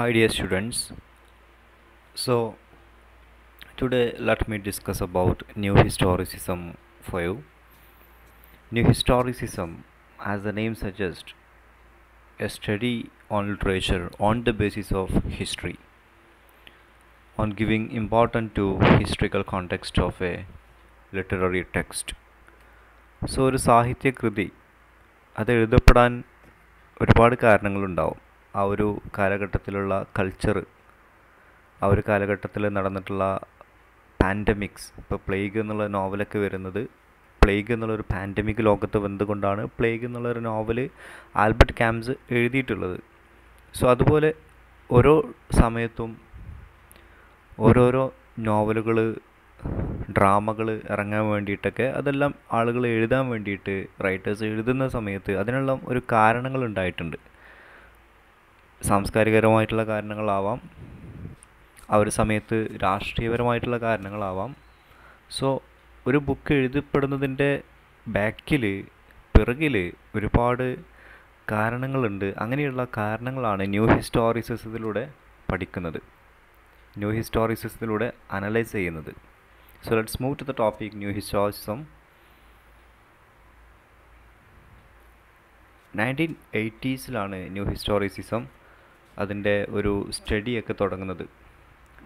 Hi, dear students. So, today let me discuss about New Historicism for you. New Historicism, as the name suggests, a study on literature on the basis of history, on giving importance to historical context of a literary text. So ഒരു സാഹിത്യകൃതി അത് എഴുതപ്പെടാൻ ഒരുപാട് കാരണങ്ങളുണ്ടാവും ആ ഒരു കാലഘട്ടത്തിലുള്ള culture ആ ഒരു കാലഘട്ടത്തിൽ നടന്നിട്ടുള്ള പാൻഡമിക്സ് ഇപ്പോൾ പ്ലേഗ് എന്നുള്ള നോവലൊക്കെ വരുന്നത് പ്ലേഗ് എന്നുള്ളൊരു പാൻഡമിക് ലോകത്ത് വന്നുകൊണ്ടാണ് പ്ലേഗ് എന്നുള്ളൊരു നോവൽ ആൽബർട്ട് ക്യാംസ് എഴുതിയിട്ടുള്ളത്. സോ അതുപോലെ ഓരോ സമയത്തും ഓരോരോ നോവലുകൾ ഡ്രാമകൾ ഇറങ്ങാൻ വേണ്ടിയിട്ടൊക്കെ അതെല്ലാം ആളുകൾ എഴുതാൻ വേണ്ടിയിട്ട് റൈറ്റേഴ്സ് എഴുതുന്ന സമയത്ത് അതിനെല്ലാം ഒരു കാരണങ്ങൾ ഉണ്ടായിട്ടുണ്ട്. സാംസ്കാരികപരമായിട്ടുള്ള കാരണങ്ങളാവാം. ആ ഒരു സമയത്ത് രാഷ്ട്രീയപരമായിട്ടുള്ള കാരണങ്ങളാവാം. സോ ഒരു ബുക്ക് എഴുതപ്പെടുന്നതിന്റെ ബാക്കിൽ പിറകിൽ ഒരുപാട് കാരണങ്ങളുണ്ട്. അങ്ങനെയുള്ള കാരണങ്ങളാണ് ന്യൂ ഹിസ്റ്റോറിസിസത്തിലൂടെ പഠിക്കുന്നത്. ന്യൂ ഹിസ്റ്റോറിസിസത്തിലൂടെ അനലൈസ് ചെയ്യുന്നത്. So let's move to the topic new historicism nineteen എയ്റ്റീസിലാണ് new historicism അതിന്റെ ഒരു സ്റ്റഡിയൊക്കെ തുടങ്ങുന്നത്.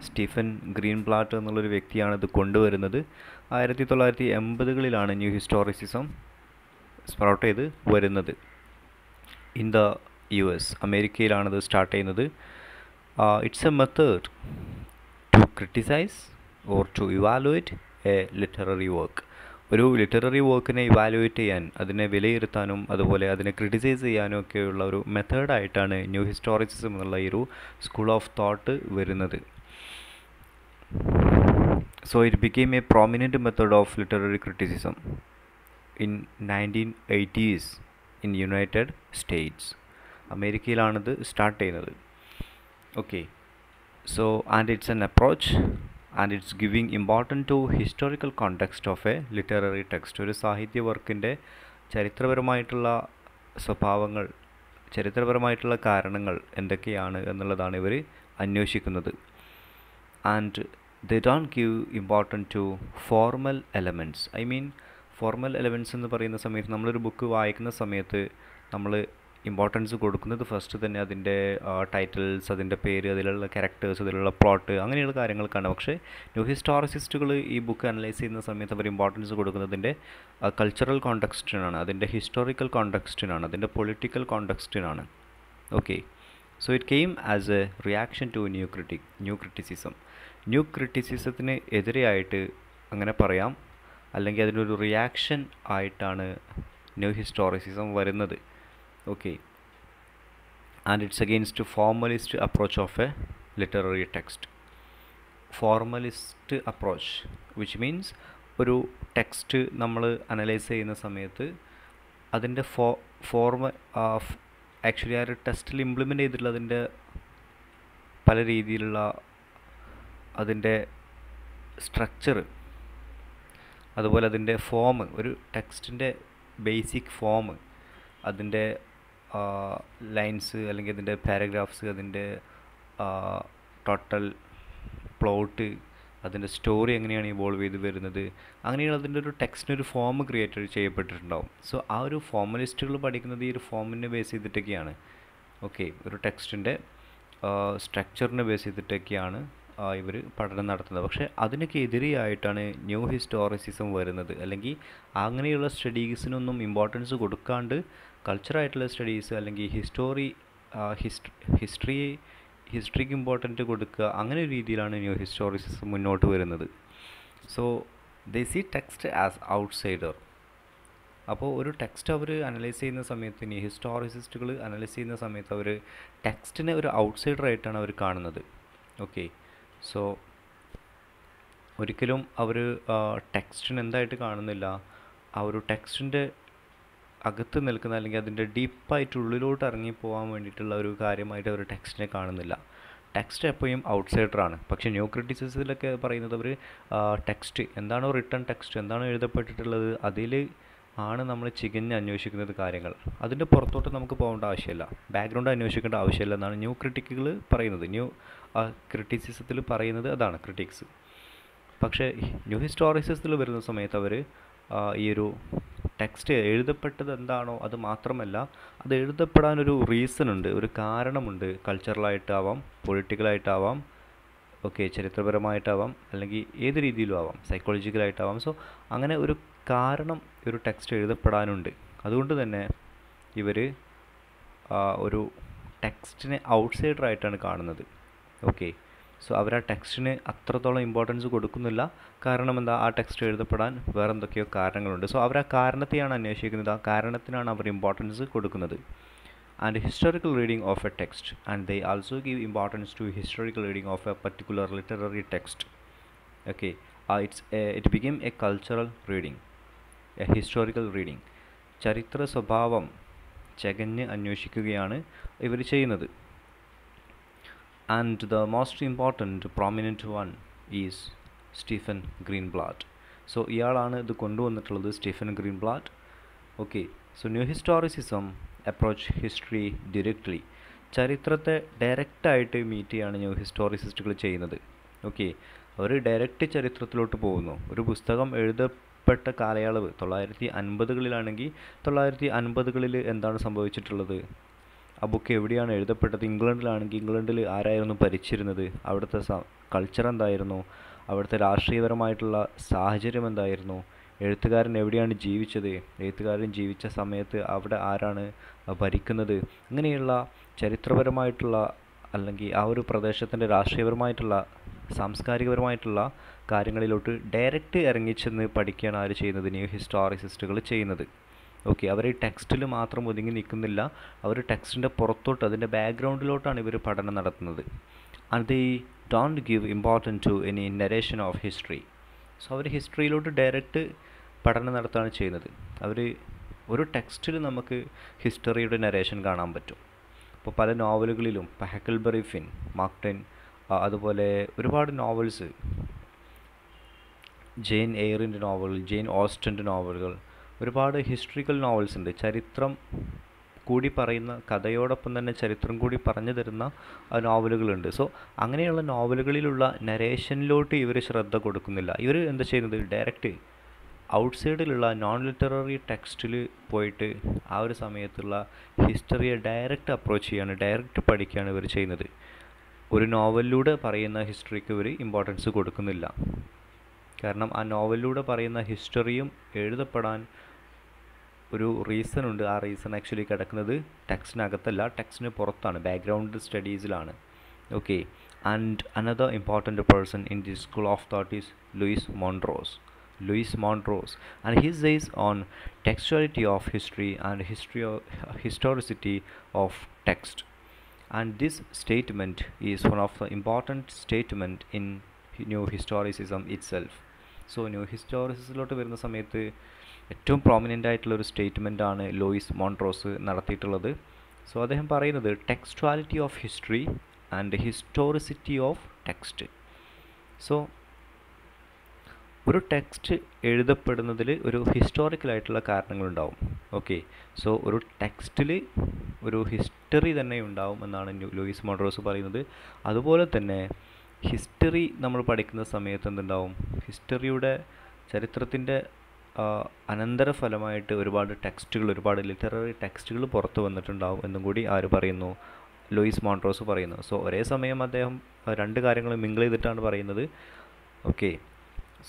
സ്റ്റീഫൻ ഗ്രീൻ പ്ലാട്ട് എന്നുള്ളൊരു വ്യക്തിയാണ് ഇത് കൊണ്ടുവരുന്നത്. ആയിരത്തി തൊള്ളായിരത്തി എൺപതുകളിലാണ് ന്യൂ ഹിസ്റ്റോറിസിസം സ്പ്രൗട്ട് ചെയ്ത് വരുന്നത്. ഇൻ ദ യു എസ് അമേരിക്കയിലാണിത് സ്റ്റാർട്ട് ചെയ്യുന്നത്. It's a method to criticise or to evaluate a literary work. ഒരു ലിറ്റററി വർക്കിനെ ഇവാലുവേറ്റ് ചെയ്യാൻ അതിനെ വിലയിരുത്താനും അതുപോലെ അതിനെ ക്രിട്ടിസൈസ് ചെയ്യാനും ഒക്കെയുള്ള ഒരു മെത്തേഡായിട്ടാണ് ന്യൂ ഹിസ്റ്റോറിസിസം എന്നുള്ള ഈ ഒരു സ്കൂൾ ഓഫ് തോട്ട് വരുന്നത്. So it became a prominent method of literary criticism in nineteen eighties in United States അമേരിക്കയിലാണിത് start ചെയ്യുന്നത്. Okay so and it's an approach and it's giving important to historical context of a literary text ഒരു സാഹിത്യ വർക്കിന്റെ ചരിത്രപരമായിട്ടുള്ള സ്വഭാവങ്ങൾ ചരിത്രപരമായിട്ടുള്ള കാരണങ്ങൾ എന്തൊക്കെയാണ് എന്നുള്ളതാണ് ഇവർ അന്വേഷിക്കുന്നത്. And they don't give important to formal elements I mean formal elements എന്ന് പറയുന്ന സമയത്ത് നമ്മളൊരു ബുക്ക് വായിക്കുന്ന സമയത്ത് നമ്മൾ ഇമ്പോർട്ടൻസ് കൊടുക്കുന്നത് ഫസ്റ്റ് തന്നെ അതിന്റെ ടൈറ്റിൽസ് അതിന്റെ പേര് അതിലുള്ള ക്യാരക്ടേഴ്സ് അതിലുള്ള പ്ലോട്ട് അങ്ങനെയുള്ള കാര്യങ്ങൾക്കാണ്. പക്ഷേ ന്യൂ ഹിസ്റ്റോറിസിസ്റ്റുകൾ ഈ ബുക്ക് അനലൈസ് ചെയ്യുന്ന സമയത്ത് അവർ ഇമ്പോർട്ടൻസ് കൊടുക്കുന്നതിന്റെ കൾച്ചറൽ കോണ്ടെക്സ്റ്റിനാണ് അതിന്റെ ഹിസ്റ്റോറിക്കൽ കോണ്ടെക്സ്റ്റിനാണ് അതിന്റെ political കോണ്ടെക്സ്റ്റിനാണ് okay so it came as a reaction to new ക്രിറ്റി new criticism new ക്രിറ്റിസിസത്തിന് എതിരെയായിട്ട് അങ്ങനെ പറയാം. അല്ലെങ്കിൽ അതിനൊരു റിയാക്ഷൻ ആയിട്ടാണ് ന്യൂ ഹിസ്റ്റോറിസിസം വരുന്നത്. Okay. And it's against formalist approach of a literary text. Formalist approach which means ഒരു ടെക്സ്റ്റ് നമ്മൾ അനലൈസ് ചെയ്യുന്ന സമയത്ത് അതിന്റെ ഫോ ഫോർമ ആക്ച്വലി ആ ഒരു ടെസ്റ്റിൽ ഇംപ്ലിമെന്റ് ചെയ്തിട്ടുള്ള അതിന്റെ പല രീതിയിലുള്ള അതിന്റെ സ്ട്രക്ചർ അതുപോലെ അതിന്റെ ഫോം ഒരു ടെക്സ്റ്റിന്റെ ബേസിക് ഫോം അതിന്റെ ലൈൻസ് അല്ലെങ്കിൽ അതിന്റെ പാരഗ്രാഫ്സ് അതിന്റെ ടോട്ടൽ പ്ലോട്ട് അതിന്റെ സ്റ്റോറി എങ്ങനെയാണ് ഇവോൾവ് ചെയ്ത് വരുന്നത് അങ്ങനെയാണ് അതിന്റെ ഒരു ടെക്സ്റ്റിനൊരു ഫോം ക്രിയേറ്റ് ചെയ്യപ്പെട്ടിട്ടുണ്ടാവും. സോ ആ ഒരു ഫോമലിസ്റ്റുകൾ പഠിക്കുന്നത് ഈ ഒരു ഫോമിനെ ബേസ് ചെയ്തിട്ടൊക്കെയാണ്. ഓക്കെ ഒരു ടെക്സ്റ്റിന്റെ സ്ട്രക്ചറിനെ ബേസ് ചെയ്തിട്ടൊക്കെയാണ് ഇവർ പഠനം നടത്തുന്നത്. പക്ഷേ അതിനൊക്കെ എതിരെയായിട്ടാണ് ന്യൂ ഹിസ്റ്റോറിസിസം വരുന്നത്. അല്ലെങ്കിൽ അങ്ങനെയുള്ള സ്റ്റഡീസിനൊന്നും ഇമ്പോർട്ടൻസ് കൊടുക്കാണ്ട് കൾച്ചറായിട്ടുള്ള സ്റ്റഡീസ് അല്ലെങ്കിൽ ഹിസ്റ്റോറി ഹിസ്റ്ററി ഹിസ്റ്ററിക്ക് ഇമ്പോർട്ടന്റ് കൊടുക്കുക അങ്ങനെ ഒരു രീതിയിലാണ് ന്യൂ ഹിസ്റ്റോറിസിസം മുന്നോട്ട് വരുന്നത്. So they see text as outsider അപ്പോൾ ഒരു ടെക്സ്റ്റ് അവർ അനലൈസ് ചെയ്യുന്ന സമയത്ത് ഇനി ഹിസ്റ്റോറിസിസ്റ്റുകൾ അനലൈസ് ചെയ്യുന്ന സമയത്ത് അവർ ടെക്സ്റ്റിനെ ഒരു ഔട്ട്സൈഡറായിട്ടാണ് അവർ കാണുന്നത്. ഓക്കെ സോ ഒരിക്കലും അവർ ടെക്സ്റ്റിന് എന്തായിട്ട് കാണുന്നില്ല. ആ ഒരു ടെക്സ്റ്റിന്റെ അകത്ത് നിൽക്കുന്ന അല്ലെങ്കിൽ അതിന്റെ ഡീപ്പായിട്ട് ഉള്ളിലോട്ട് ഇറങ്ങി പോകാൻ വേണ്ടിയിട്ടുള്ള ഒരു കാര്യമായിട്ട് അവർ ടെക്സ്റ്റിനെ കാണുന്നില്ല. ടെക്സ്റ്റ് എപ്പോഴും ഔട്ട്സൈഡറാണ് പക്ഷേ ന്യൂ ക്രിറ്റിസിസത്തിലൊക്കെ പറയുന്നത് അവർ ടെക്സ്റ്റ് എന്താണോ റിട്ടേൺ ടെക്സ്റ്റ് എന്താണോ എഴുതപ്പെട്ടിട്ടുള്ളത് അതിൽ ആണ് നമ്മൾ ചികഞ്ഞ് അന്വേഷിക്കുന്നത് കാര്യങ്ങൾ. അതിന്റെ പുറത്തോട്ട് നമുക്ക് പോകേണ്ട ആവശ്യമില്ല. ബാക്ക്ഗ്രൗണ്ട് അന്വേഷിക്കേണ്ട ആവശ്യമില്ല എന്നാണ് ന്യൂ ക്രിറ്റിക്കുകൾ പറയുന്നത്. ന്യൂ ക്രിറ്റിസിസത്തിൽ പറയുന്നത് അതാണ് ക്രിറ്റിക്സ് പക്ഷേ ന്യൂ ഹിസ്റ്റോറിസിസത്തിൽ വരുന്ന സമയത്ത് അവർ ഈ ഒരു ടെക്സ്റ്റ് എഴുതപ്പെട്ടത് എന്താണോ അത് മാത്രമല്ല അത് എഴുതപ്പെടാനൊരു റീസൺ ഉണ്ട് ഒരു കാരണമുണ്ട്. കൾച്ചറലായിട്ടാവാം പൊളിറ്റിക്കലായിട്ടാവാം ഓക്കെ ചരിത്രപരമായിട്ടാവാം അല്ലെങ്കിൽ ഏത് രീതിയിലും ആവാം സൈക്കോളജിക്കലായിട്ടാവാം സോ അങ്ങനെ ഒരു കാരണം ഒരു ടെക്സ്റ്റ് എഴുതപ്പെടാനുണ്ട്. അതുകൊണ്ട് തന്നെ ഇവർ ഒരു ടെക്സ്റ്റിനെ ഔട്ട്സൈഡറായിട്ടാണ് കാണുന്നത്. ഓക്കെ സോ അവർ ആ ടെക്സ്റ്റിന് അത്രത്തോളം ഇമ്പോർട്ടൻസ് കൊടുക്കുന്നില്ല കാരണം എന്താ ആ ടെക്സ്റ്റ് എഴുതപ്പെടാൻ വേറെ എന്തൊക്കെയോ കാരണങ്ങളുണ്ട് സോ അവർ ആ കാരണത്തെയാണ് അന്വേഷിക്കുന്നത് ആ കാരണത്തിനാണ് അവർ ഇമ്പോർട്ടൻസ് കൊടുക്കുന്നത് reading of a text and they also give importance to historical reading of a particular literary text okay uh, it's a, it became a cultural reading a historical reading ചരിത്ര സ്വഭാവം ചകഞ്ഞ് അന്വേഷിക്കുകയാണ് ഇവർ ചെയ്യുന്നത് and the most important prominent one is Stephen Greenblatt so ഇയാളാണ് ഇത് കൊണ്ടുവന്നിട്ടുള്ളത് Stephen Greenblatt okay so new historicism approach history directly ചരിത്രത്തെ ഡയറക്റ്റായിട്ട് മീറ്റ് ചെയ്യാണ് ന്യൂ ഹിസ്റ്റോറിസിസ്റ്റുകൾ ചെയ്യുന്നത്. ഓക്കെ അവർ ഡയറക്റ്റ് ചരിത്രത്തിലോട്ട് പോകുന്നു. ഒരു പുസ്തകം എഴുതപ്പെട്ട കാലയളവ് തൊള്ളായിരത്തി അൻപതുകളിലാണെങ്കിൽ തൊള്ളായിരത്തി അൻപതുകളിൽ എന്താണ് സംഭവിച്ചിട്ടുള്ളത്? ആ ബുക്ക് എവിടെയാണ് എഴുതപ്പെട്ടത്? ഇംഗ്ലണ്ടിലാണെങ്കിൽ ഇംഗ്ലണ്ടിൽ ആരായിരുന്നു ഭരിച്ചിരുന്നത്? അവിടുത്തെ കൾച്ചർ എന്തായിരുന്നു? അവിടുത്തെ രാഷ്ട്രീയപരമായിട്ടുള്ള സാഹചര്യം എന്തായിരുന്നു? എഴുത്തുകാരൻ എവിടെയാണ് ജീവിച്ചത്? എഴുത്തുകാരൻ ജീവിച്ച സമയത്ത് അവിടെ ആരാണ് ഭരിക്കുന്നത്? ഇങ്ങനെയുള്ള ചരിത്രപരമായിട്ടുള്ള അല്ലെങ്കിൽ ആ ഒരു പ്രദേശത്തിന്റെ രാഷ്ട്രീയപരമായിട്ടുള്ള സാംസ്കാരികപരമായിട്ടുള്ള കാര്യങ്ങളിലോട്ട് ഡയറക്റ്റ് ഇറങ്ങിച്ചെന്ന് പഠിക്കുകയാണ് ആര് ചെയ്യുന്നത്? ന്യൂ ഹിസ്റ്റോറിസിസ്റ്റുകൾ ചെയ്യുന്നത്. ഓക്കെ അവർ ഈ ടെക്സ്റ്റിൽ മാത്രം ഒതുങ്ങി നിൽക്കുന്നില്ല. അവർ ടെക്സ്റ്റിന്റെ പുറത്തോട്ട് അതിന്റെ ബാക്ക്ഗ്രൗണ്ടിലോട്ടാണ് ഇവർ പഠനം നടത്തുന്നത്. And they don't give important to any narration of history so അവർ ഹിസ്റ്ററിയിലോട്ട് ഡയറക്റ്റ് പഠനം നടത്തുകയാണ് ചെയ്യുന്നത്. അവർ ഒരു ടെക്സ്റ്റിൽ നമുക്ക് ഹിസ്റ്ററിയുടെ നരേഷൻ കാണാൻ പറ്റും. ഇപ്പോൾ പല നോവലുകളിലും ഇപ്പോൾ ഹെക്കൽബറി ഫിൻ മാർക്ടെൻ അതുപോലെ ഒരുപാട് നോവൽസ് ജെയിൻ എയറിന്റെ നോവൽ ജെയിൻ ഓസ്റ്റന്റെ നോവലുകൾ ഒരുപാട് ഹിസ്റ്ററിക്കൽ നോവൽസ് ഉണ്ട് ചരിത്രം കൂടി പറയുന്ന കഥയോടൊപ്പം തന്നെ ചരിത്രം കൂടി പറഞ്ഞു തരുന്ന നോവലുകളുണ്ട്. സോ അങ്ങനെയുള്ള നോവലുകളിലുള്ള നരേഷനിലോട്ട് ഇവർ ശ്രദ്ധ കൊടുക്കുന്നില്ല. ഇവർ എന്താ ചെയ്യുന്നത്? ഡയറക്റ്റ് ഔട്ട്സൈഡിലുള്ള നോൺ ലിറ്റററി ടെക്സ്റ്റിൽ പോയിട്ട് ആ ഒരു സമയത്തുള്ള ഹിസ്റ്ററിയെ ഡയറക്റ്റ് അപ്രോച്ച് ചെയ്യാണ് ഡയറക്റ്റ് പഠിക്കുകയാണ് ഇവർ ചെയ്യുന്നത്. ഒരു നോവലിലൂടെ പറയുന്ന ഹിസ്റ്ററിക്ക് ഇവർ ഇമ്പോർട്ടൻസ് കൊടുക്കുന്നില്ല. കാരണം ആ നോവലിലൂടെ പറയുന്ന ഹിസ്റ്ററിയും എഴുതപ്പെടാൻ ഒരു റീസൺ ഉണ്ട്. ആ റീസൺ ആക്ച്വലി കിടക്കുന്നത് ടെക്സ്റ്റിനകത്തല്ല ടെക്സ്റ്റിന് പുറത്താണ്. Background സ്റ്റഡീസിലാണ് okay and another important person in the school of thought is Louis Montrose Louis Montrose and his is on textuality of history and history of historicity of text and this statement is one of the important statement in new historicism itself so new ഹിസ്റ്റോറിസിസിലോട്ട് വരുന്ന സമയത്ത് ഏറ്റവും prominent ആയിട്ടുള്ള ഒരു statement ആണ് Lois Montrose നടത്തിയിട്ടുള്ളത്. So അദ്ദേഹം പറയുന്നത് textuality of history and historicity of text so ഒരു ടെക്സ്റ്റ് എഴുതപ്പെടുന്നതിൽ ഒരു ഹിസ്റ്റോറിക്കലായിട്ടുള്ള കാരണങ്ങളുണ്ടാവും. ഓക്കെ സോ ഒരു ടെക്സ്റ്റിൽ ഒരു ഹിസ്റ്ററി തന്നെ ഉണ്ടാവും എന്നാണ് ലൂയിസ് മോഡ്രോസ് പറയുന്നത്. അതുപോലെ തന്നെ ഹിസ്റ്ററി നമ്മൾ പഠിക്കുന്ന സമയത്ത് എന്തുണ്ടാവും? ഹിസ്റ്ററിയുടെ ചരിത്രത്തിന്റെ അനന്തരഫലമായിട്ട് ഒരുപാട് ടെക്സ്റ്റുകൾ ഒരുപാട് ലിറ്റററി ടെക്സ്റ്റുകൾ പുറത്തു വന്നിട്ടുണ്ടാവും എന്നും കൂടി ആര് പറയുന്നു? ലൂയിസ് മോൺട്രോസ് പറയുന്നു. സോ ഒരേ സമയം അദ്ദേഹം രണ്ട് കാര്യങ്ങൾ മിങ്കിൾ ചെയ്തിട്ടാണ് പറയുന്നത്. ഓക്കെ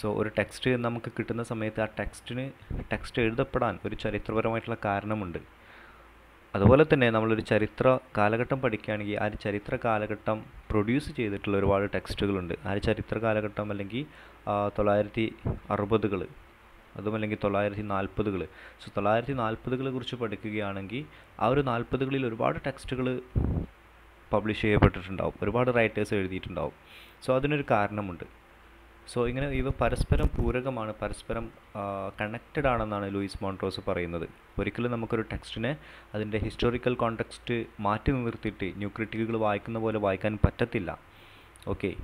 സോ ഒരു ടെക്സ്റ്റ് നമുക്ക് കിട്ടുന്ന സമയത്ത് ആ ടെക്സ്റ്റിന് ടെക്സ്റ്റ് എഴുതപ്പെടാൻ ഒരു ചരിത്രപരമായിട്ടുള്ള കാരണമുണ്ട്. അതുപോലെ തന്നെ നമ്മളൊരു ചരിത്ര കാലഘട്ടം പഠിക്കുകയാണെങ്കിൽ ആ ഒരു ചരിത്ര കാലഘട്ടം പ്രൊഡ്യൂസ് ചെയ്തിട്ടുള്ള ഒരുപാട് ടെക്സ്റ്റുകളുണ്ട് ആ ഒരു ചരിത്ര കാലഘട്ടം അല്ലെങ്കിൽ തൊള്ളായിരത്തി അറുപതുകൾ അതും അല്ലെങ്കിൽ തൊള്ളായിരത്തി നാൽപ്പതുകൾ സോ തൊള്ളായിരത്തി നാൽപ്പതുകളെ കുറിച്ച് പഠിക്കുകയാണെങ്കിൽ ആ ഒരു നാൽപ്പതുകളിൽ ഒരുപാട് ടെക്സ്റ്റുകൾ പബ്ലിഷ് ചെയ്യപ്പെട്ടിട്ടുണ്ടാവും. ഒരുപാട് റൈറ്റേഴ്സ് എഴുതിയിട്ടുണ്ടാവും. സോ അതിനൊരു കാരണമുണ്ട്. സോ ഇങ്ങനെ ഇവ പരസ്പരം പൂരകമാണ്. പരസ്പരം കണക്റ്റഡ് ആണെന്നാണ് ലൂയിസ് മോൺട്രോസ് പറയുന്നത്. ഒരിക്കലും നമുക്കൊരു ടെക്സ്റ്റിനെ അതിന്റെ ഹിസ്റ്റോറിക്കൽ കോണ്ടെക്സ്റ്റ് മാറ്റി നിർത്തിയിട്ട് ന്യൂ ക്രിറ്റിക്കുകൾ വായിക്കുന്ന പോലെ വായിക്കാൻ പറ്റത്തില്ല. ഓക്കെ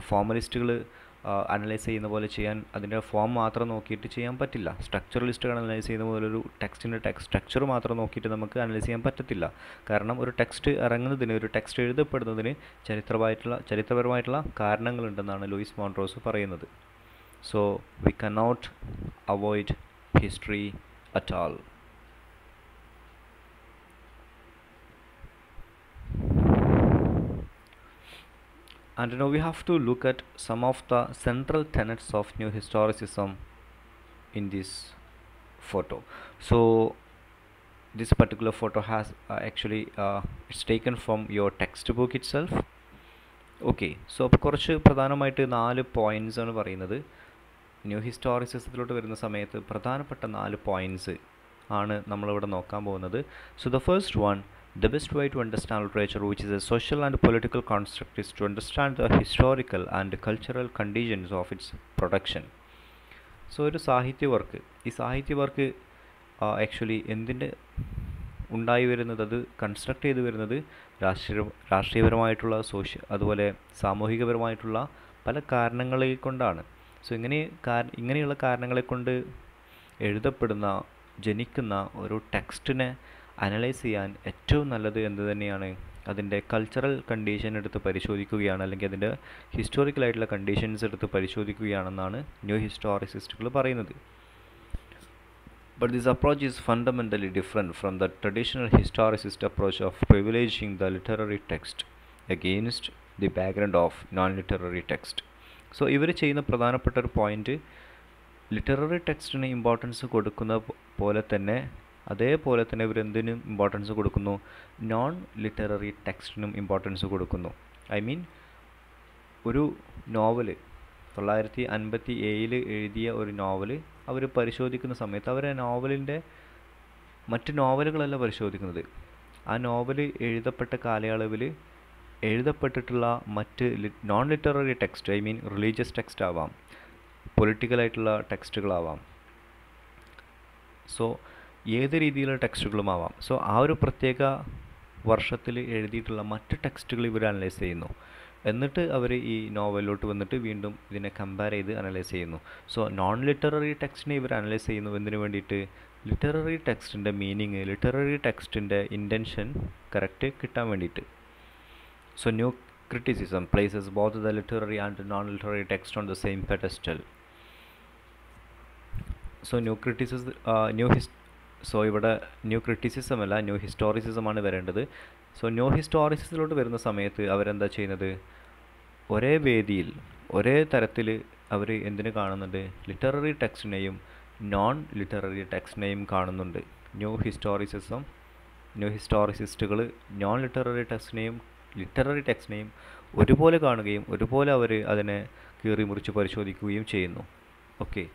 ഫോമലിസ്റ്റുകൾ അനലൈസ് ചെയ്യുന്ന പോലെ ചെയ്യാൻ അതിന്റെ ഫോം മാത്രം നോക്കിയിട്ട് ചെയ്യാൻ പറ്റില്ല. സ്ട്രക്ചർ ലിസ്റ്റുകൾ അനലൈസ് ചെയ്യുന്ന പോലെ ഒരു ടെക്സ്റ്റിന്റെ ടെക്സ്റ്റ് സ്ട്രക്ചർ മാത്രം നോക്കിയിട്ട് നമുക്ക് അനലൈസ് ചെയ്യാൻ പറ്റത്തില്ല. കാരണം ഒരു ടെക്സ്റ്റ് ഇറങ്ങുന്നതിന് ഒരു ടെക്സ്റ്റ് എഴുതപ്പെടുന്നതിന് ചരിത്രമായിട്ടുള്ള ചരിത്രപരമായിട്ടുള്ള കാരണങ്ങളുണ്ടെന്നാണ് ലൂയിസ് മോൺട്രോസ് പറയുന്നത്. So we cannot avoid history at all and now we have to look at some of the central tenets of new historicism in this photo so this particular photo has uh, actually uh, it's taken from your textbook itself so അപ്പോൾ കുറച്ച് പ്രധാനമായിട്ട് നാല് points ആണ് പറയുന്നത് new ഹിസ്റ്റോറിസിസത്തിലോട്ട് വരുന്ന സമയത്ത് പ്രധാനപ്പെട്ട നാല് പോയിന്റ്സ് ആണ് നമ്മളിവിടെ നോക്കാൻ പോകുന്നത് so the first one The best way to understand literature, which is a social and political construct, is to understand the historical and cultural conditions of its production. So ഒരു സാഹിത്യ വർക്ക് ഈ സാഹിത്യ work actually എന്തിന്റെ ഉണ്ടായി വരുന്നത് അത് construct ചെയ്ത് വരുന്നത് രാഷ്ട്രീയ രാഷ്ട്രീയപരമായിട്ടുള്ള സോഷ്യ അതുപോലെ സാമൂഹികപരമായിട്ടുള്ള പല കാരണങ്ങളെ കൊണ്ടാണ് സോ ഇങ്ങനെ ഇങ്ങനെയുള്ള കാരണങ്ങളെ കൊണ്ട് എഴുതപ്പെടുന്ന ജനിക്കുന്ന ഒരു ടെക്സ്റ്റിനെ അനലൈസ് ചെയ്യാൻ ഏറ്റവും നല്ലത് എന്ത് തന്നെയാണ് അതിന്റെ കൾച്ചറൽ കണ്ടീഷൻ എടുത്ത് പരിശോധിക്കുകയാണ് അല്ലെങ്കിൽ അതിന്റെ ഹിസ്റ്റോറിക്കലായിട്ടുള്ള കണ്ടീഷൻസ് എടുത്ത് പരിശോധിക്കുകയാണെന്നാണ് ന്യൂ ഹിസ്റ്റോറിസിസ്റ്റുകൾ പറയുന്നത് But this approach is fundamentally different from the traditional historicist approach of privileging the literary text against the background of non-literary text. So ഇവർ ചെയ്യുന്ന പ്രധാനപ്പെട്ട ഒരു പോയിന്റ് ലിറ്റററി ടെക്സ്റ്റിന് ഇമ്പോർട്ടൻസ് കൊടുക്കുന്ന പോലെ തന്നെ അതേപോലെ തന്നെ ഇവർ എന്തിനും ഇമ്പോർട്ടൻസ് കൊടുക്കുന്നു. നോൺ ലിറ്റററി ടെക്സ്റ്റിനും ഇമ്പോർട്ടൻസ് കൊടുക്കുന്നു. ഐ മീൻ ഒരു നോവൽ തൊള്ളായിരത്തി അൻപത്തി ഏഴിൽ എഴുതിയ ഒരു നോവൽ അവർ പരിശോധിക്കുന്ന സമയത്ത് അവർ ആ നോവലിന്റെ മറ്റ് നോവലുകളല്ല പരിശോധിക്കുന്നത്. ആ നോവൽ എഴുതപ്പെട്ട കാലയളവിൽ എഴുതപ്പെട്ടിട്ടുള്ള മറ്റ് non literary text I mean religious text ആവാം. പൊളിറ്റിക്കലായിട്ടുള്ള ടെക്സ്റ്റുകളാവാം സോ ഏത് രീതിയിലുള്ള ടെക്സ്റ്റുകളും ആവാം. സോ ആ ഒരു പ്രത്യേക വർഷത്തിൽ എഴുതിയിട്ടുള്ള മറ്റ് ടെക്സ്റ്റുകൾ ഇവർ അനലൈസ് ചെയ്യുന്നു. എന്നിട്ട് അവർ ഈ നോവലിലോട്ട് വന്നിട്ട് വീണ്ടും ഇതിനെ കമ്പയർ ചെയ്ത് അനലൈസ് ചെയ്യുന്നു. സോ നോൺ ലിറ്റററി ടെക്സ്റ്റിനെ ഇവർ അനലൈസ് ചെയ്യുന്നു. എന്തിനു വേണ്ടിയിട്ട്? ലിറ്റററി ടെക്സ്റ്റിന്റെ മീനിങ് ലിറ്റററി ടെക്സ്റ്റിന്റെ ഇന്റൻഷൻ കറക്റ്റ് കിട്ടാൻ വേണ്ടിയിട്ട്. So new criticism places both the literary and non literary text on the same pedestal. So new ക്രിറ്റിസിസ് new ഹിസ് സോ ഇവിടെ ന്യൂ ക്രിറ്റിസിസം അല്ല ന്യൂ ഹിസ്റ്റോറിസിസമാണ് വരേണ്ടത്. സോ ന്യൂ ഹിസ്റ്റോറിസിസിലോട്ട് വരുന്ന സമയത്ത് അവരെന്താ ചെയ്യുന്നത്? ഒരേ വേദിയിൽ ഒരേ തരത്തിൽ അവർ എന്തിനു കാണുന്നുണ്ട്? ലിറ്റററി ടെക്സ്റ്റിനെയും നോൺ ലിറ്റററി ടെക്സ്റ്റിനെയും കാണുന്നുണ്ട്. ന്യൂ ഹിസ്റ്റോറിസിസം ന്യൂ ഹിസ്റ്റോറിസിസ്റ്റുകൾ നോൺ ലിറ്റററി ടെക്സ്റ്റിനെയും ലിറ്റററി ടെക്സ്റ്റിനെയും ഒരുപോലെ കാണുകയും ഒരുപോലെ അവർ അതിനെ കീറി മുറിച്ച് പരിശോധിക്കുകയും ചെയ്യുന്നു. Okay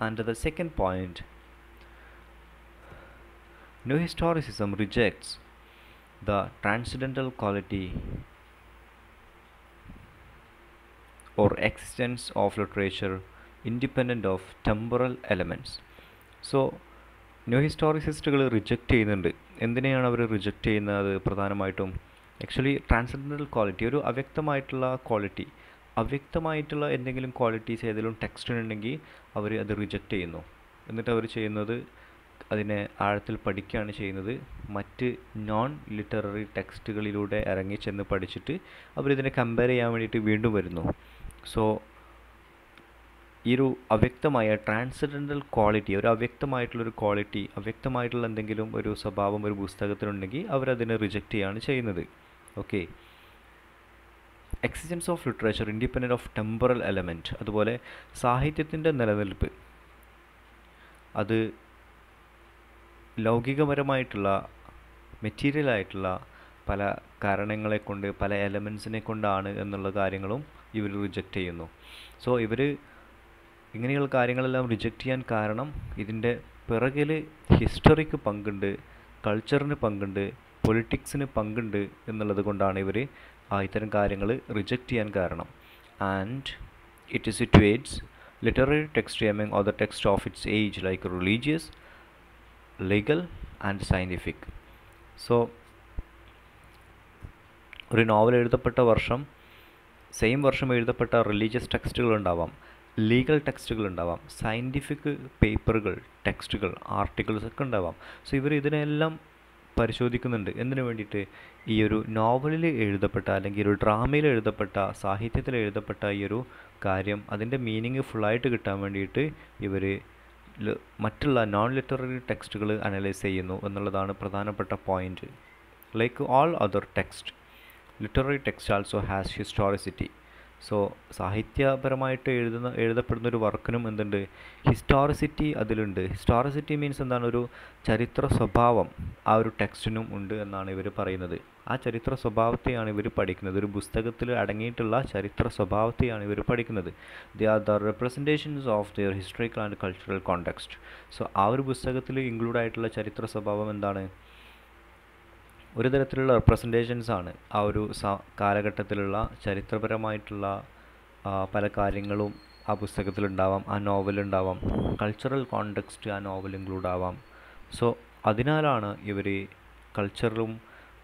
and the second point new historicism rejects the transcendental quality or existence of literature independent of temporal elements. So new ഹിസ്റ്റോറിസിസ്റ്റുകൾ reject ചെയ്യുന്നുണ്ട്. എന്തിനെയാണ് അവർ റിജക്റ്റ് ചെയ്യുന്നത് പ്രധാനമായിട്ടും? ആക്ച്വലി ട്രാൻസെൻഡന്റൽ ക്വാളിറ്റി ഒരു അവ്യക്തമായിട്ടുള്ള ക്വാളിറ്റി അവ്യക്തമായിട്ടുള്ള എന്തെങ്കിലും ക്വാളിറ്റീസ് ഏതെങ്കിലും ടെക്സ്റ്റിനുണ്ടെങ്കിൽ അവർ അത് റിജക്റ്റ് ചെയ്യുന്നു. എന്നിട്ട് അവർ ചെയ്യുന്നത് അതിനെ ആഴത്തിൽ പഠിക്കുകയാണ് ചെയ്യുന്നത്. മറ്റ് നോൺ ലിറ്റററി ടെക്സ്റ്റുകളിലൂടെ ഇറങ്ങി ചെന്ന് പഠിച്ചിട്ട് അവരിതിനെ കമ്പയർ ചെയ്യാൻ വേണ്ടിയിട്ട് വീണ്ടും വരുന്നു. സോ ഈ ഒരു അവ്യക്തമായ ട്രാൻസെൻഡന്റൽ ക്വാളിറ്റി ഒരു അവ്യക്തമായിട്ടുള്ളൊരു ക്വാളിറ്റി അവ്യക്തമായിട്ടുള്ള എന്തെങ്കിലും ഒരു സ്വഭാവം ഒരു പുസ്തകത്തിനുണ്ടെങ്കിൽ അവരതിനെ റിജക്റ്റ് ചെയ്യുകയാണ് ചെയ്യുന്നത്. Okay existence of literature independent of temporal element അതുപോലെ സാഹിത്യത്തിന്റെ നിലനിൽപ്പ്. അത് ലൗകികപരമായിട്ടുള്ള മെറ്റീരിയൽ ആയിട്ടുള്ള പല കാരണങ്ങളെ കൊണ്ട് പല എലമെൻസിനെ കൊണ്ടാണ് എന്നുള്ള കാര്യങ്ങളും ഇവർ റിജക്റ്റ് ചെയ്യുന്നു. സോ ഇവർ ഇങ്ങനെയുള്ള കാര്യങ്ങളെല്ലാം റിജക്റ്റ് ചെയ്യാൻ കാരണം ഇതിന്റെ പിറകിൽ ഹിസ്റ്ററിക്ക് പങ്കുണ്ട് കൾച്ചറിന് പങ്കുണ്ട് പൊളിറ്റിക്സിന് പങ്കുണ്ട് എന്നുള്ളത് കൊണ്ടാണ് ഇവർ ഇത്തരം കാര്യങ്ങൾ റിജക്റ്റ് ചെയ്യാൻ കാരണം. And it situates literary text among or the text of its age like religious legal and scientific so ഒരു നോവൽ എഴുതപ്പെട്ട വർഷം സെയിം വർഷം എഴുതപ്പെട്ട റിലീജിയസ് ടെക്സ്റ്റുകൾ ഉണ്ടാവാം ലീഗൽ ടെക്സ്റ്റുകൾ ഉണ്ടാവാം സയന്റിഫിക് പേപ്പറുകൾ ടെക്സ്റ്റുകൾ ആർട്ടിക്കിൾസ് ഒക്കെ ഉണ്ടാവാം. സോ ഇവർ ഇതിനെല്ലാം പരിശോധിക്കുന്നുണ്ട്. എന്തിനു വേണ്ടിയിട്ട്? ഈ ഒരു നോവലിൽ എഴുതപ്പെട്ട അല്ലെങ്കിൽ ഒരു ഡ്രാമയിൽ എഴുതപ്പെട്ട സാഹിത്യത്തിൽ എഴുതപ്പെട്ട ഈ ഒരു കാര്യം അതിന്റെ മീനിങ് ഫുള്ളായിട്ട് കിട്ടാൻ വേണ്ടിയിട്ട് ഇവർ മറ്റുള്ള നോൺ ലിറ്റററി ടെക്സ്റ്റുകൾ അനലൈസ് ചെയ്യുന്നു എന്നുള്ളതാണ് പ്രധാനപ്പെട്ട point like all other text literary text also has historicity so സാഹിത്യപരമായിട്ട് എഴുതുന്ന എഴുതപ്പെടുന്ന ഒരു വർക്കിനും എന്തുണ്ട്? ഹിസ്റ്റോറിസിറ്റി അതിലുണ്ട്. ഹിസ്റ്റോറിസിറ്റി മീൻസ് എന്താണ്? ഒരു ചരിത്ര സ്വഭാവം ആ ഒരു ടെക്സ്റ്റിനും ഉണ്ട് എന്നാണ് ഇവർ പറയുന്നത്. ആ ചരിത്ര സ്വഭാവത്തെയാണ് ഇവർ പഠിക്കുന്നത്. ഒരു പുസ്തകത്തിൽ അടങ്ങിയിട്ടുള്ള ചരിത്ര സ്വഭാവത്തെയാണ് ഇവർ പഠിക്കുന്നത്. They are the representations of their historical and cultural context so ആ ഒരു പുസ്തകത്തിൽ ഇൻക്ലൂഡ് ആയിട്ടുള്ള ചരിത്ര സ്വഭാവം എന്താണ്? ഒരു തരത്തിലുള്ള റെപ്രസെന്റേഷൻസ് ആണ്. ആ ഒരു കാലഘട്ടത്തിലുള്ള ചരിത്രപരമായിട്ടുള്ള പല കാര്യങ്ങളും ആ പുസ്തകത്തിലുണ്ടാവാം ആ നോവലുണ്ടാവാം കൾച്ചറൽ കോണ്ടെക്സ്റ്റ് ആ നോവൽ ഇൻക്ലൂഡ് ആവാം. സോ അതിനാലാണ് ഇവർ കൾച്ചറലും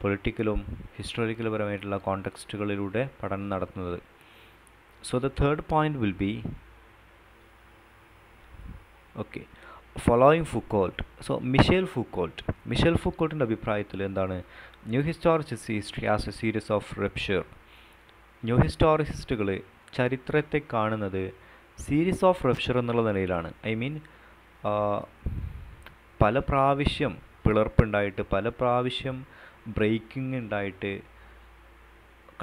പൊളിറ്റിക്കലും ഹിസ്റ്റോറിക്കൽ പരമായിട്ടുള്ള കോണ്ടെക്സ്റ്റുകളിലൂടെ പഠനം നടത്തുന്നത്. So the third point will be okay following Foucault so Michel Foucault Michel ഫുക്കോൾട്ടിന്റെ അഭിപ്രായത്തിൽ എന്താണ്? New historicist history as a series of rupture new ഹിസ്റ്റോറിസിസ്റ്റുകൾ ചരിത്രത്തെ കാണുന്നത് സീരീസ് ഓഫ് റെപ്ഷർ എന്നുള്ള നിലയിലാണ്. ഐ മീൻ പല പ്രാവശ്യം പിളർപ്പുണ്ടായിട്ട് പല പ്രാവശ്യം ബ്രേക്കിംഗ് ഉണ്ടായിട്ട്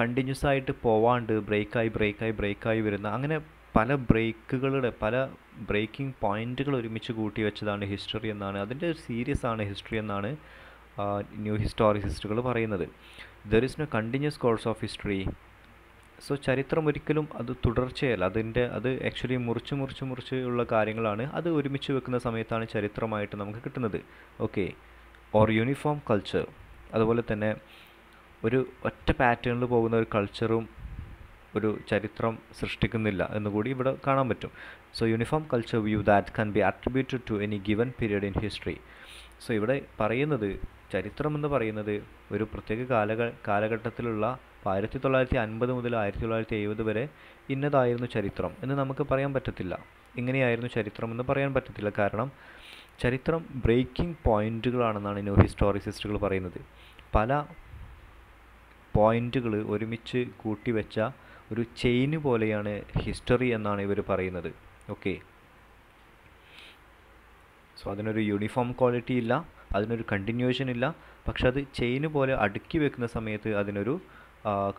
കണ്ടിന്യൂസ് ആയിട്ട് പോവാണ്ട് ബ്രേക്കായി ബ്രേക്കായി ബ്രേക്കായി വരുന്ന അങ്ങനെ പല ബ്രേക്കുകളുടെ പല ബ്രേക്കിംഗ് പോയിന്റുകൾ ഒരുമിച്ച് കൂട്ടി വെച്ചതാണ് ഹിസ്റ്ററി എന്നാണ്. അതിന്റെ ഒരു സീരീസ് ആണ് ഹിസ്റ്ററി എന്നാണ് ന്യൂ ഹിസ്റ്റോറിസിസ്റ്റുകൾ പറയുന്നത്. There is no continuous course of history so ചരിത്രം ഒരിക്കലും അത് തുടർച്ചയല്ല. അതിന്റെ അത് ആക്ച്വലി മുറിച്ച് മുറിച്ച് മുറിച്ച് ഉള്ള കാര്യങ്ങളാണ്. അത് ഒരുമിച്ച് വെക്കുന്ന സമയത്താണ് ചരിത്രമായിട്ട് നമുക്ക് കിട്ടുന്നത്. ഓക്കെ ഓർ യൂണിഫോം കൾച്ചർ അതുപോലെ തന്നെ ഒരു ഒറ്റ പാറ്റേണിൽ പോകുന്ന ഒരു കൾച്ചറും ഒരു ചരിത്രം സൃഷ്ടിക്കുന്നില്ല എന്നുകൂടി ഇവിടെ കാണാൻ പറ്റും. So uniform culture view that can be attributed to any given period in history so ഇവിടെ പറയുന്നത് ചരിത്രം എന്ന് പറയുന്നത് ഒരു പ്രത്യേക കാലഘ കാലഘട്ടത്തിലുള്ള ആയിരത്തി തൊള്ളായിരത്തി അൻപത് മുതൽ ആയിരത്തി തൊള്ളായിരത്തി എഴുപത് വരെ ഇന്നതായിരുന്നു ചരിത്രം എന്ന് നമുക്ക് പറയാൻ പറ്റത്തില്ല. ഇങ്ങനെയായിരുന്നു ചരിത്രം എന്ന് പറയാൻ പറ്റത്തില്ല. കാരണം ചരിത്രം ബ്രേക്കിംഗ് പോയിന്റുകളാണെന്നാണ് ന്യൂ ഹിസ്റ്റോറിസിസ്റ്റുകൾ പറയുന്നത്. പല പോയിന്റുകൾ ഒരുമിച്ച് കൂട്ടിവെച്ച ഒരു ചെയിന് പോലെയാണ് ഹിസ്റ്ററി എന്നാണ് ഇവർ പറയുന്നത്. ഓക്കെ സോ അതിനൊരു യൂണിഫോം ക്വാളിറ്റി ഇല്ല അതിനൊരു കണ്ടിന്യൂഷൻ ഇല്ല. പക്ഷെ അത് ചെയിന് പോലെ അടുക്കി വെക്കുന്ന സമയത്ത് അതിനൊരു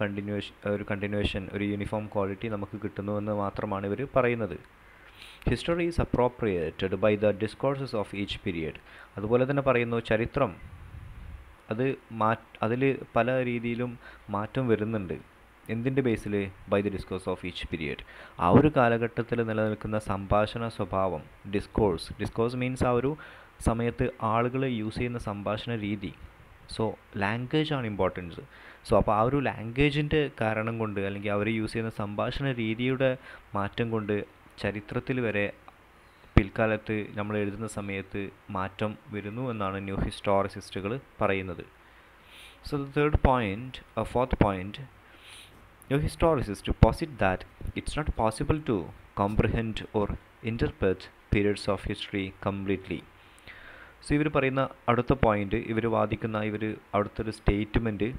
കണ്ടിന്യൂവേഷൻ ഒരു കണ്ടിന്യൂഷൻ ഒരു യൂണിഫോം ക്വാളിറ്റി നമുക്ക് കിട്ടുന്നു എന്ന് മാത്രമാണ് ഇവർ പറയുന്നത്. History is appropriated by the discourses of each period അതുപോലെ തന്നെ പറയുന്നു ചരിത്രം. അത് മാ അതിൽ പല രീതിയിലും മാറ്റം വരുന്നുണ്ട്. എന്തിന്റെ ബേസിൽ by the discourse of each period ആ ഒരു കാലഘട്ടത്തിൽ നിലനിൽക്കുന്ന സംഭാഷണ സ്വഭാവം ഡിസ്കോഴ്സ് ഡിസ്കോഴ്സ് മീൻസ് ആ ഒരു സമയത്ത് ആളുകൾ യൂസ് ചെയ്യുന്ന സംഭാഷണ രീതി. സോ ലാംഗ്വേജ് ആണ് ഇമ്പോർട്ടൻസ് സോ അപ്പോൾ ആ ഒരു ലാംഗ്വേജിന്റെ കാരണം കൊണ്ട് അല്ലെങ്കിൽ അവർ യൂസ് ചെയ്യുന്ന സംഭാഷണ രീതിയുടെ മാറ്റം കൊണ്ട് ചരിത്രത്തിൽ വരെ പിൽക്കാലത്ത് നമ്മൾ എഴുതുന്ന സമയത്ത് മാറ്റം വരുന്നു എന്നാണ് ന്യൂ ഹിസ്റ്റോറിസിസ്റ്റുകൾ പറയുന്നത്. So the third point fourth point new historicist posit that it's not possible to comprehend or interpret periods of history completely. So ഇവർ പറയുന്ന അടുത്ത പോയിന്റ് ഇവർ വാദിക്കുന്ന ഇവർ അടുത്തൊരു സ്റ്റേറ്റ്മെന്റ്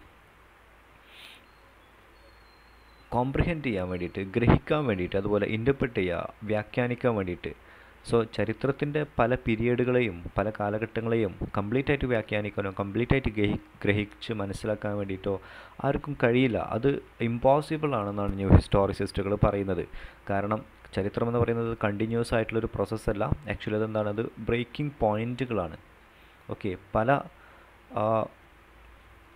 കോംപ്രിഹെൻഡ് ചെയ്യാൻ വേണ്ടിയിട്ട് ഗ്രഹിക്കാൻ വേണ്ടിയിട്ട് അതുപോലെ ഇന്റർപ്രറ്റ് ചെയ്യുക വ്യാഖ്യാനിക്കാൻ വേണ്ടിയിട്ട്. സോ ചരിത്രത്തിന്റെ പല പീരിയഡുകളെയും പല കാലഘട്ടങ്ങളെയും കംപ്ലീറ്റ് ആയിട്ട് വ്യാഖ്യാനിക്കാനോ കംപ്ലീറ്റ് ആയിട്ട് ഗ്രഹി ഗ്രഹിച്ച് മനസ്സിലാക്കാൻ വേണ്ടിയിട്ടോ ആർക്കും കഴിയില്ല. അത് ഇമ്പോസിബിൾ ആണെന്നാണ് ന്യൂ ഹിസ്റ്റോറിസിസ്റ്റുകൾ പറയുന്നത്. കാരണം ചരിത്രം എന്ന് പറയുന്നത് കണ്ടിന്യൂസ് ആയിട്ടുള്ളൊരു പ്രോസസ്സല്ല ആക്ച്വലി അതെന്താണ്? അത് ബ്രേക്കിംഗ് പോയിന്റുകളാണ് ഓക്കെ പല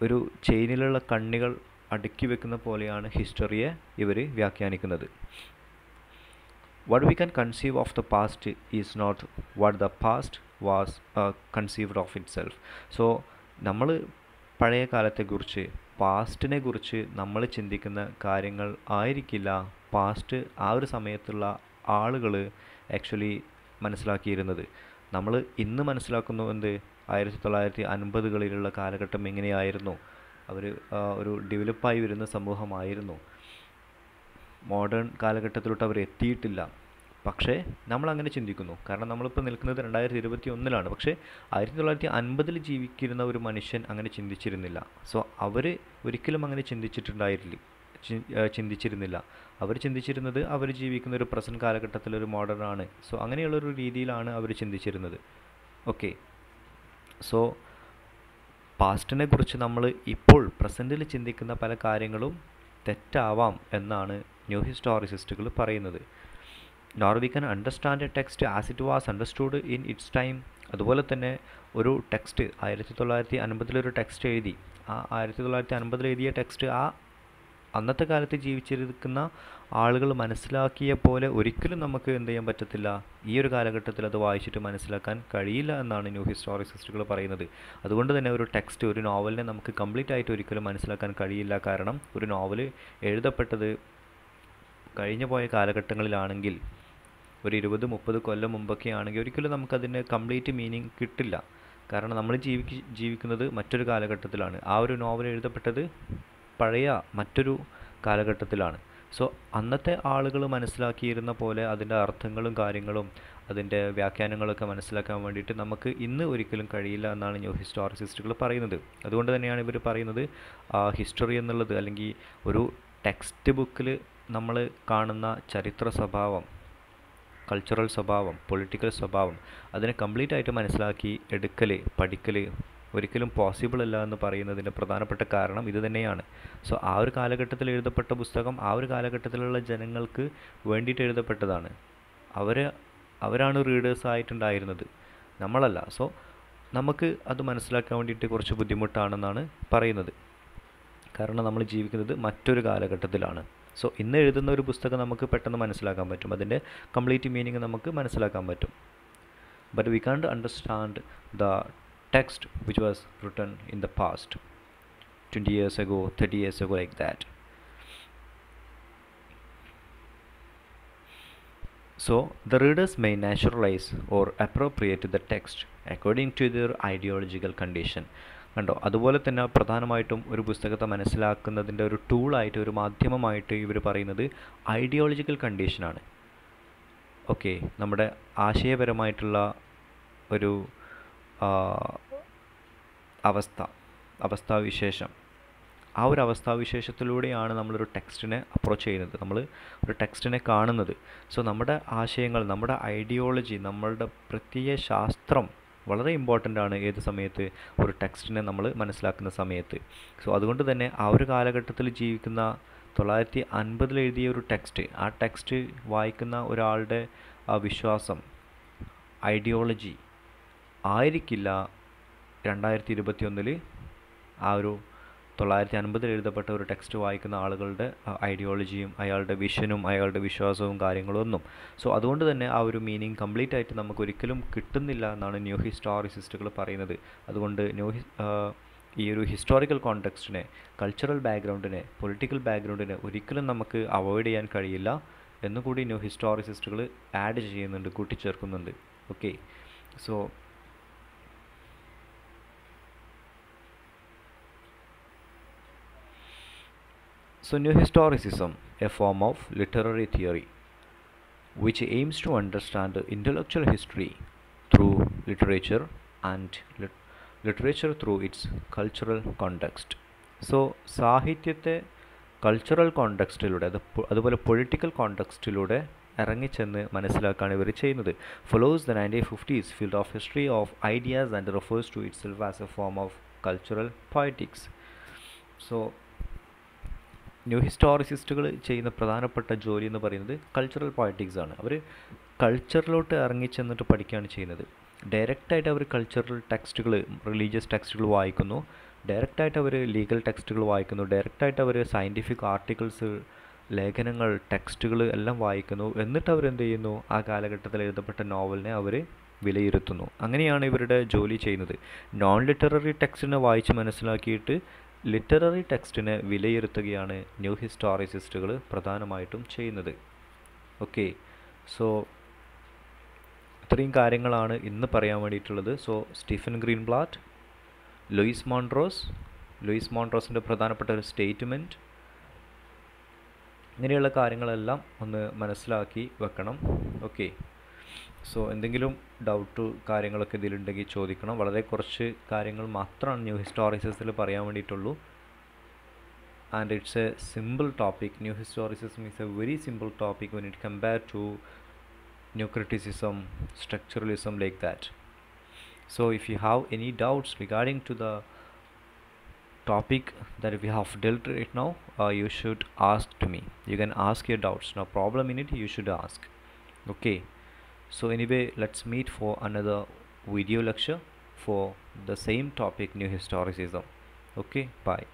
ഒരു ചെയിനിലുള്ള കണ്ണികൾ അടുക്കി വെക്കുന്ന പോലെയാണ് ഹിസ്റ്ററിയെ ഇവർ വ്യാഖ്യാനിക്കുന്നത്. What we can conceive of the past is not what the past was conceived of itself so നമ്മൾ പഴയ കാലത്തെക്കുറിച്ച് പാസ്റ്റിനെ കുറിച്ച് നമ്മൾ ചിന്തിക്കുന്ന കാര്യങ്ങൾ ആയിരിക്കില്ല പാസ്റ്റ് ആ ഒരു സമയത്തുള്ള ആളുകൾ ആക്ച്വലി മനസ്സിലാക്കിയിരുന്നത്. നമ്മൾ ഇന്ന് മനസ്സിലാക്കുന്നു എന്ത്? ആയിരത്തി തൊള്ളായിരത്തി അൻപതുകളിലുള്ള കാലഘട്ടം എങ്ങനെയായിരുന്നു? അവർ ഒരു ഡെവലപ്പായി വരുന്ന സമൂഹമായിരുന്നു. മോഡേൺ കാലഘട്ടത്തിലോട്ട് അവർ എത്തിയിട്ടില്ല. പക്ഷേ നമ്മൾ അങ്ങനെ ചിന്തിക്കുന്നു. കാരണം നമ്മളിപ്പോൾ നിൽക്കുന്നത് രണ്ടായിരത്തി ഇരുപത്തി ഒന്നിലാണ് പക്ഷേ ആയിരത്തി തൊള്ളായിരത്തി അൻപതിൽ ജീവിക്കുന്ന ഒരു മനുഷ്യൻ അങ്ങനെ ചിന്തിച്ചിരുന്നില്ല. സോ അവർ ഒരിക്കലും അങ്ങനെ ചിന്തിച്ചിട്ടുണ്ടായിരുന്നില്ല ചിന്തിച്ചിരുന്നില്ല. അവർ ചിന്തിച്ചിരുന്നത് അവർ ജീവിക്കുന്ന ഒരു പ്രസന്റ് കാലഘട്ടത്തിലൊരു മോഡേൺ ആണ്. സോ അങ്ങനെയുള്ളൊരു രീതിയിലാണ് അവർ ചിന്തിച്ചിരുന്നത്. ഓക്കെ സോ പാസ്റ്റിനെ കുറിച്ച് നമ്മൾ ഇപ്പോൾ പ്രസന്റിൽ ചിന്തിക്കുന്ന പല കാര്യങ്ങളും തെറ്റാവാം എന്നാണ് ന്യൂ ഹിസ്റ്റോറിസിസ്റ്റുകൾ പറയുന്നത്. Nor we can understand a text as it was understood in its time. അതുപോലെ തന്നെ ഒരു ടെക്സ്റ്റ് ആയിരത്തി തൊള്ളായിരത്തി അൻപതിലൊരു ടെക്സ്റ്റ് എഴുതി. ആ ആയിരത്തി തൊള്ളായിരത്തി അൻപതിൽ എഴുതിയ ടെക്സ്റ്റ് ആ അന്നത്തെ കാലത്ത് ജീവിച്ചിരിക്കുന്ന ആളുകൾ മനസ്സിലാക്കിയ പോലെ ഒരിക്കലും നമുക്ക് എന്ത് ചെയ്യാൻ പറ്റത്തില്ല. ഈ ഒരു കാലഘട്ടത്തിൽ അത് വായിച്ചിട്ട് മനസ്സിലാക്കാൻ കഴിയില്ല എന്നാണ് ന്യൂ ഹിസ്റ്റോറിസിസ്റ്റുകൾ പറയുന്നത്. അതുകൊണ്ട് തന്നെ ഒരു ടെക്സ്റ്റ് ഒരു നോവലിനെ നമുക്ക് കംപ്ലീറ്റ് ആയിട്ട് ഒരിക്കലും മനസ്സിലാക്കാൻ കഴിയില്ല. കാരണം ഒരു നോവൽ എഴുതപ്പെട്ടത് കഴിഞ്ഞു പോയ കാലഘട്ടങ്ങളിലാണെങ്കിൽ ഒരു ഇരുപത് മുപ്പത് കൊല്ലം മുമ്പൊക്കെ ആണെങ്കിൽ ഒരിക്കലും നമുക്കതിന് കംപ്ലീറ്റ് മീനിങ് കിട്ടില്ല. കാരണം നമ്മൾ ജീവിക്ക് ജീവിക്കുന്നത് മറ്റൊരു കാലഘട്ടത്തിലാണ്. ആ ഒരു നോവൽ എഴുതപ്പെട്ടത് പഴയ മറ്റൊരു കാലഘട്ടത്തിലാണ്. സോ അന്നത്തെ ആളുകൾ മനസ്സിലാക്കിയിരുന്ന പോലെ അതിന്റെ അർത്ഥങ്ങളും കാര്യങ്ങളും അതിന്റെ വ്യാഖ്യാനങ്ങളൊക്കെ മനസ്സിലാക്കാൻ വേണ്ടിയിട്ട് നമുക്ക് ഇന്ന് ഒരിക്കലും കഴിയില്ല എന്നാണ് ന്യൂ ഹിസ്റ്റോറിസിസ്റ്റുകൾ പറയുന്നത്. അതുകൊണ്ട് തന്നെയാണ് ഇവർ പറയുന്നത് ഹിസ്റ്ററി എന്നുള്ളത് അല്ലെങ്കിൽ ഒരു ടെക്സ്റ്റ് ബുക്കിൽ നമ്മൾ കാണുന്ന ചരിത്ര സ്വഭാവം കൾച്ചറൽ സ്വഭാവം പൊളിറ്റിക്കൽ സ്വഭാവം അതിനെ കംപ്ലീറ്റ് ആയിട്ട് മനസ്സിലാക്കി എടുക്കൽ പഠിക്കൽ ഒരിക്കലും പോസിബിൾ അല്ല എന്ന് പറയുന്നതിന്റെ പ്രധാനപ്പെട്ട കാരണം ഇത് തന്നെയാണ്. സോ ആ ഒരു കാലഘട്ടത്തിൽ എഴുതപ്പെട്ട പുസ്തകം ആ ഒരു കാലഘട്ടത്തിലുള്ള ജനങ്ങൾക്ക് വേണ്ടിയിട്ട് എഴുതപ്പെട്ടതാണ്. അവർ അവരാണ് റീഡേഴ്സ് ആയിട്ടുണ്ടായിരുന്നത്. നമ്മളല്ല. സോ നമുക്ക് അത് മനസ്സിലാക്കാൻ വേണ്ടിയിട്ട് കുറച്ച് ബുദ്ധിമുട്ടാണെന്നാണ് പറയുന്നത്. കാരണം നമ്മൾ ജീവിക്കുന്നത് മറ്റൊരു കാലഘട്ടത്തിലാണ്. സോ ഇന്ന് എഴുതുന്ന ഒരു പുസ്തകം നമുക്ക് പെട്ടെന്ന് മനസ്സിലാക്കാൻ പറ്റും. അതിന്റെ കംപ്ലീറ്റ് മീനിങ് നമുക്ക് മനസ്സിലാക്കാൻ പറ്റും. ബട്ട് വി കാണ്ട് understand the text which was written in the past twenty years ago thirty years ago like that So, the readers may naturalize or appropriate the text according to their ideological condition. കണ്ടോ? അതുപോലെ തന്നെ പ്രധാനമായിട്ടും ഒരു പുസ്തകത്തെ മനസ്സിലാക്കുന്നതിന്റെ ഒരു ടൂളായിട്ട് ഒരു മാധ്യമമായിട്ട് ഇവർ പറയുന്നത് ഐഡിയോളജിക്കൽ കണ്ടീഷനാണ് ഓക്കെ നമ്മുടെ ആശയപരമായിട്ടുള്ള ഒരു അവസ്ഥ അവസ്ഥാവിശേഷം. ആ ഒരു അവസ്ഥാവിശേഷത്തിലൂടെയാണ് നമ്മളൊരു ടെക്സ്റ്റിനെ അപ്രോച്ച് ചെയ്യുന്നത്. നമ്മൾ ഒരു ടെക്സ്റ്റിനെ കാണുന്നത്. സോ നമ്മുടെ ആശയങ്ങൾ നമ്മുടെ ഐഡിയോളജി നമ്മളുടെ പ്രത്യയ ശാസ്ത്രം വളരെ ഇമ്പോർട്ടന്റ് ആണ് ഏത് സമയത്ത് ഒരു ടെക്സ്റ്റിനെ നമ്മൾ മനസ്സിലാക്കുന്ന സമയത്ത്. സോ അതുകൊണ്ട് തന്നെ ആ ഒരു കാലഘട്ടത്തിൽ ജീവിക്കുന്ന തൊള്ളായിരത്തി അൻപതിൽ എഴുതിയ ഒരു ടെക്സ്റ്റ് ആ ടെക്സ്റ്റ് വായിക്കുന്ന ഒരാളുടെ വിശ്വാസം ഐഡിയോളജി ആയിരിക്കില്ല രണ്ടായിരത്തി ഇരുപത്തി ഒന്നിൽ ആ ഒരു തൊള്ളായിരത്തി അൻപതിൽ എഴുതപ്പെട്ട ഒരു ടെക്സ്റ്റ് വായിക്കുന്ന ആളുകളുടെ ഐഡിയോളജിയും അയാളുടെ വിഷനും അയാളുടെ വിശ്വാസവും കാര്യങ്ങളും ഒന്നും സോ അതുകൊണ്ട് തന്നെ ആ ഒരു മീനിങ് കംപ്ലീറ്റ് ആയിട്ട് നമുക്ക് ഒരിക്കലും കിട്ടുന്നില്ല എന്നാണ് ന്യൂ ഹിസ്റ്റോറിസിസ്റ്റുകൾ പറയുന്നത്. അതുകൊണ്ട് ന്യൂ ഈ ഒരു ഹിസ്റ്റോറിക്കൽ കോണ്ടെക്സ്റ്റിനെ കൾച്ചറൽ ബാക്ക്ഗ്രൗണ്ടിനെ പൊളിറ്റിക്കൽ ബാക്ക്ഗ്രൗണ്ടിനെ ഒരിക്കലും നമുക്ക് അവോയ്ഡ് ചെയ്യാൻ കഴിയില്ല എന്നുകൂടി ന്യൂ ഹിസ്റ്റോറിസിസ്റ്റുകൾ ആഡ് ചെയ്യുന്നുണ്ട് കൂട്ടിച്ചേർക്കുന്നുണ്ട്. Okay so So, New Historicism, a form of literary theory which aims to understand the intellectual history through literature and lit- literature through its cultural context. So സാഹിത്യത്തെ cultural കോണ്ടെക്സ്റ്റിലൂടെ അത് പൊ- അതുപോലെ political കോണ്ടെക്സ്റ്റിലൂടെ ഇറങ്ങിച്ചെന്ന് മനസ്സിലാക്കാണ് ഇവർ ചെയ്യുന്നത് follows the nineteen fifties field of history of ideas and refers to itself as a form of cultural poetics so new ഹിസ്റ്റോറിസിസ്റ്റുകൾ ചെയ്യുന്ന പ്രധാനപ്പെട്ട ജോലി എന്ന് പറയുന്നത് കൾച്ചറൽ പോയറ്റിക്സ് ആണ്. അവർ കൾച്ചറിലോട്ട് ഇറങ്ങി ഇറങ്ങിച്ചെന്നിട്ട് പഠിക്കുകയാണ് ചെയ്യുന്നത്. ഡയറക്റ്റായിട്ട് അവർ കൾച്ചറൽ ടെക്സ്റ്റുകൾ റിലീജിയസ് ടെക്സ്റ്റുകൾ വായിക്കുന്നു. ഡയറക്റ്റായിട്ട് അവർ ലീഗൽ ടെക്സ്റ്റുകൾ വായിക്കുന്നു. ഡയറക്റ്റായിട്ട് അവർ സയന്റിഫിക് ആർട്ടിക്കിൾസ് ലേഖനങ്ങൾ ടെക്സ്റ്റുകൾ എല്ലാം വായിക്കുന്നു. എന്നിട്ട് അവർ എന്ത് ചെയ്യുന്നു? ആ കാലഘട്ടത്തിൽ എഴുതപ്പെട്ട നോവലിനെ അവർ വിലയിരുത്തുന്നു. അങ്ങനെയാണ് ഇവരുടെ ജോലി ചെയ്യുന്നത്. നോൺ ലിറ്റററി ടെക്സ്റ്റിനെ വായിച്ച് മനസ്സിലാക്കിയിട്ട് ലിറ്റററി ടെക്സ്റ്റിനെ വിലയിരുത്തുകയാണ് ന്യൂ ഹിസ്റ്റോറിസിസ്റ്റുകൾ പ്രധാനമായിട്ടും ചെയ്യുന്നത്. ഓക്കെ സോ ഇത്രയും കാര്യങ്ങളാണ് ഇന്ന് പറയാൻ വേണ്ടിയിട്ടുള്ളത്. So Stephen Greenblatt Louis Montrose Louis മോൺട്രോസിന്റെ പ്രധാനപ്പെട്ട ഒരു സ്റ്റേറ്റ്മെന്റ് ഇങ്ങനെയുള്ള കാര്യങ്ങളെല്ലാം ഒന്ന് മനസ്സിലാക്കി വെക്കണം. ഓക്കെ. സോ എന്തെങ്കിലും ഡൗട്ട് കാര്യങ്ങളൊക്കെ ഇതിലുണ്ടെങ്കിൽ ചോദിക്കണം വളരെ കുറച്ച് കാര്യങ്ങൾ മാത്രമാണ് ന്യൂ ഹിസ്റ്റോറിസിസത്തിൽ പറയാൻ വേണ്ടിയിട്ടുള്ളൂ and it's a simple topic new historicism is a very simple topic when it compared to new criticism structuralism like that so if you have any doubts regarding to the topic that we have dealt right now uh, you should ask to me you can ask your doubts no problem in it you should ask okay so anyway let's meet for another video lecture for the same topic new historicism. Okay bye